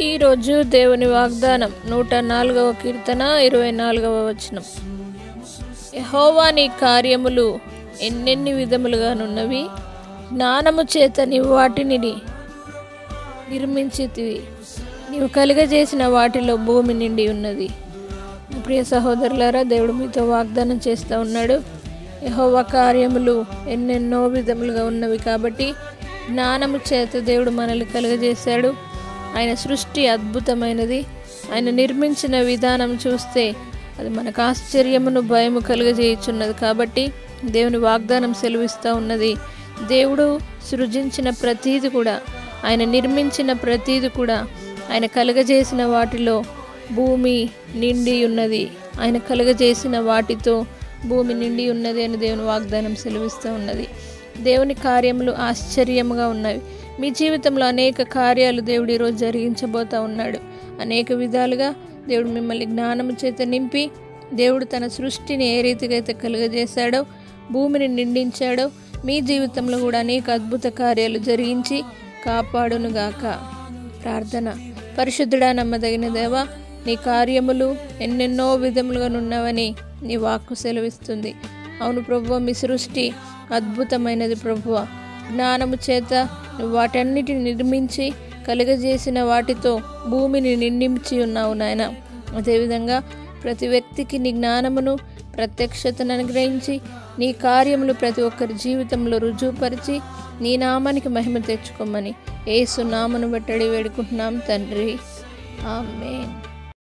ఈరోజు దేవుని వాగ్దానం నూట నాలుగవ కీర్తన ఇరవై నాలుగవ వచనం. యహోవా నీ కార్యములు ఎన్నెన్ని విధములుగానున్నవి? జ్ఞానము చేత నీవు వాటిని నిర్మించితివి. నీవు కలుగజేసిన వాటిలో భూమి నిండి ఉన్నది. ప్రియ సహోదరులారా దేవుడు మీతో వాగ్దానం చేస్తూ ఉన్నాడు. యహోవా కార్యములు ఎన్నెన్నో విధములుగా ఉన్నవి కాబట్టి జ్ఞానము చేత దేవుడు మనల్ని కలుగజేశాడు. ఆయన సృష్టి అద్భుతమైనది. ఆయన నిర్మించిన విధానం చూస్తే అది మనకు ఆశ్చర్యమును భయము కలుగజేయుచున్నది. కాబట్టి దేవుని వాగ్దానం సెలవిస్తూ ఉన్నది. దేవుడు సృజించిన ప్రతీది కూడా ఆయన నిర్మించిన ప్రతీది కూడా ఆయన కలుగజేసిన వాటిలో భూమి నిండి ఉన్నది. ఆయన కలుగజేసిన వాటితో భూమి నిండి ఉన్నది అని దేవుని వాగ్దానం సెలవిస్తూ ఉన్నది. దేవుని కార్యములు ఆశ్చర్యముగా ఉన్నవి. మీ జీవితంలో అనేక కార్యాలు దేవుడు ఈరోజు జరిగించబోతా ఉన్నాడు. అనేక విధాలుగా దేవుడు మిమ్మల్ని జ్ఞానము చేత నింపి దేవుడు తన సృష్టిని ఏ రీతిగా అయితే కలుగజేశాడో భూమిని నిండించాడో మీ జీవితంలో కూడా అనేక అద్భుత కార్యాలు జరిగించి కాపాడునుగాక. ప్రార్థన. పరిశుద్ధుడా నమ్మదగిన దేవ నీ కార్యములు ఎన్నెన్నో విధములుగా నున్నవని నీ వాక్కు సెలవిస్తుంది. అవును ప్రభువ మీ సృష్టి అద్భుతమైనది ప్రభువ. జ్ఞానము చేత వాటన్నిటిని నిర్మించి కలుగజేసిన వాటితో భూమిని నిండించి ఉన్నావు నాయన. అదేవిధంగా ప్రతి వ్యక్తికి నీ జ్ఞానమును ప్రత్యక్షతను అనుగ్రహించి నీ కార్యములు ప్రతి ఒక్కరి జీవితంలో రుజువుపరిచి నీ నామానికి మహిమ తెచ్చుకోమని ఏసు నామను బట్టడి వేడుకుంటున్నాం తండ్రి. ఆమెన్.